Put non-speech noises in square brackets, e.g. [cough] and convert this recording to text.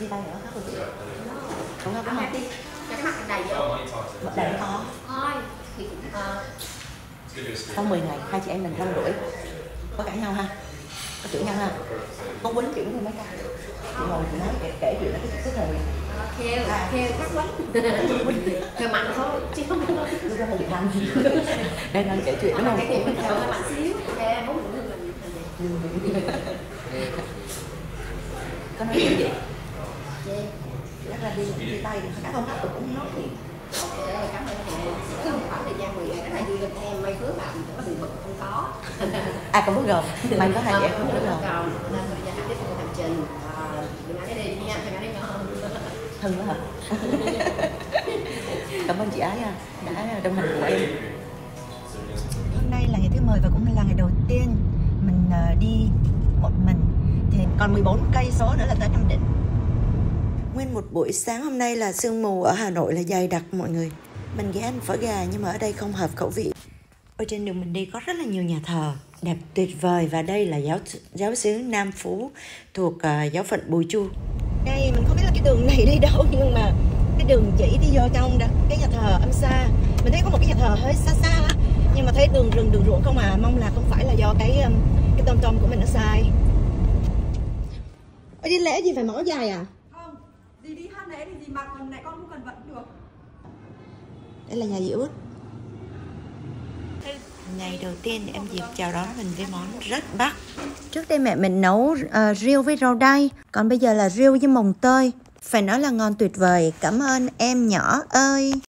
chia tay nữa khác rồi. Chị không không Ăn không đi. Cho cái mặt đầy vô bật đầy có. Thôi thì cũng ờ, sau 10 ngày hai chị em mình rong đuổi có cãi nhau ha? Có chửi nhau ha? Có quýnh chửi như mấy ca chị ngồi chị nói kể, kể chuyện đó cái cái thời ờ, kêu kêu khắc quánh [laughs] kêu mạnh thôi chứ không có. Lúc đó là Việt Nam đang đang kể chuyện đúng không? cái chuyện mình kêu mạnh xíu. Kêu muốn mình. Mình có nói gì Chị, lát ra đi chia tay cả không hát cũng nói ok, cảm ơn. Cứ một khoảng thời gian 10 ngày rất là vui cho em may phước bạn có đường bực không có. à còn bước gồm mày có hai Ờ, không bước gồm còn nên bây giờ tiếp tục hành trình. Ờ, Đừng nói đi nha, đừng nói đi ngon. thân đó hả [laughs] cảm ơn chị ái nha đã đồng hành cùng em hôm nay là ngày thứ 10 và cũng là ngày đầu tiên mình ờ, đi một mình thì còn 14 cây số nữa là tới Nam Định Nguyên một buổi sáng hôm nay là sương mù ở Hà Nội là dày đặc mọi người. Mình ghé ăn phở gà nhưng mà ở đây không hợp khẩu vị. Ở trên đường mình đi có rất là nhiều nhà thờ đẹp tuyệt vời và đây là giáo giáo xứ Nam Phú thuộc ờ, giáo phận Bùi Chu. Đây mình không biết là cái đường này đi đâu nhưng mà cái đường chỉ đi vô trong đó cái nhà thờ âm xa. Mình thấy có một cái nhà thờ hơi xa xa á, nhưng mà thấy đường rừng đường ruộng không à mong là không phải là do cái cái tôm tôm của mình nó sai. Ôi, đi lễ gì phải mỏ dài à dì đi hát lễ thì dì mặc lần này con không cần vận được. Đây là nhà dì út. Ngày đầu tiên em Diệp chào đón mình với món rất bắc trước đây mẹ mình nấu uh, riêu với rau đay còn bây giờ là riêu với mồng tơi. Phải nói là ngon tuyệt vời. Cảm ơn em nhỏ ơi